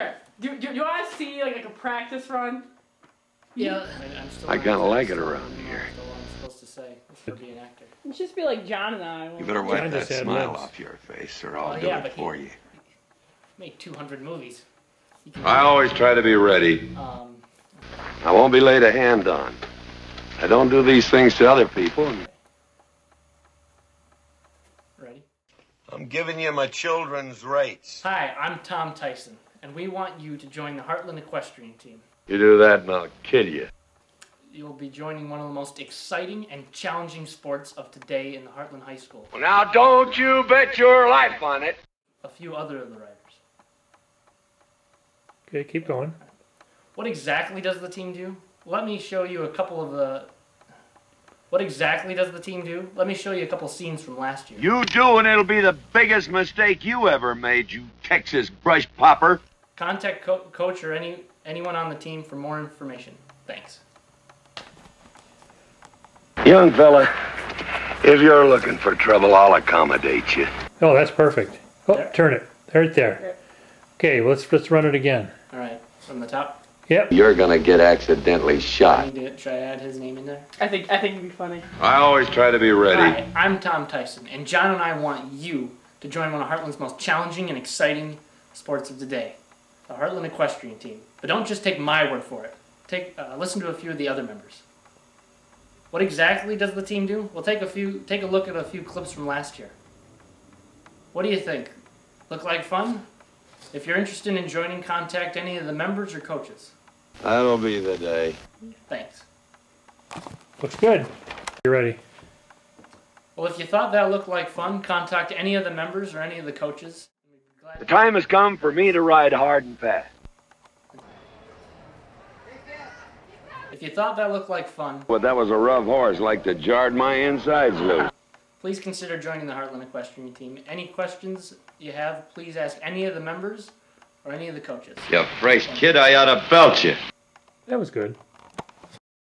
Do, do, do you want to see like, like a practice run? Yeah, I, I'm still I learning- kinda like it around here. Still what I'm supposed to say for being an actor. It should just be like John and I. You better John wipe that smile lips. off your face, or I'll Well, do yeah, it but he- for you. Made 200 movies. I always try to be ready. Um, I won't be laid a hand on. I don't do these things to other people. ready? I'm giving you my children's rights. Hi, I'm Tom Tyson, and we want you to join the Hartland Equestrian Team. You do that, and I'll kill you. You'll be joining one of the most exciting and challenging sports of today in the Hartland High School. Well, now don't you bet your life on it. A few other of the riders. Okay, keep going. What exactly does the team do? Let me show you a couple of the. What exactly does the team do? Let me show you a couple scenes from last year. You do, and it'll be the biggest mistake you ever made, you Texas brush popper. Contact co- coach or any anyone on the team for more information. Thanks. Young fella, if you're looking for trouble, I'll accommodate you. Oh, that's perfect. Oh, There. turn it. Right there. Okay, let's let's run it again. All right, from the top. Yep. You're gonna get accidentally I shot. need to try to add his name in there. I think I think it'd be funny. I always try to be ready. Hi, I'm Tom Tyson, and John and I want you to join one of Hartland's most challenging and exciting sports of today, the Hartland Equestrian Team. But don't just take my word for it. Take uh, listen to a few of the other members. What exactly does the team do? We'll take a few take a look at a few clips from last year. What do you think? Look like fun? If you're interested in joining, contact any of the members or coaches. That'll be the day. Thanks. Looks good. You ready? Well, if you thought that looked like fun, contact any of the members or any of the coaches. We'd be glad The time has come for me to ride hard and fast. If you thought that looked like fun, Well, that was a rough horse, like to jarred my insides loose. please consider joining the Hartland Equestrian Team. Any questions you have, please ask any of the members or any of the coaches. You fresh kid, I ought to belt you. That was good.